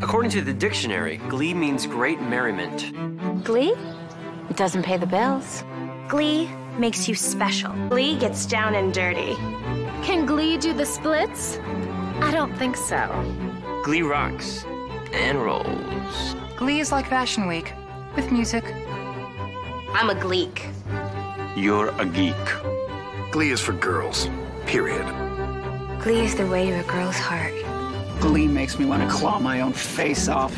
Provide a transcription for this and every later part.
According to the dictionary, glee means great merriment. Glee? It doesn't pay the bills. Glee makes you special. Glee gets down and dirty. Can Glee do the splits? I don't think so. Glee rocks and rolls. Glee is like Fashion Week, with music. I'm a gleek. You're a geek. Glee is for girls. Period. Glee is the way to a girl's heart. Glee makes me want to claw my own face off.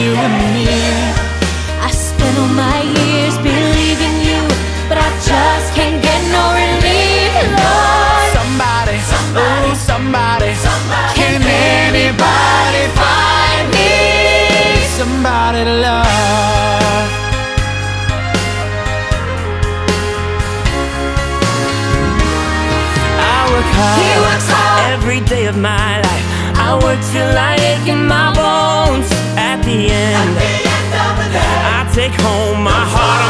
You to me? I spent all my years believing you, but I just can't get no relief. Lord, Somebody, oh somebody, can anybody find me somebody to love? I work hard every day of my life. I work till I take home my heart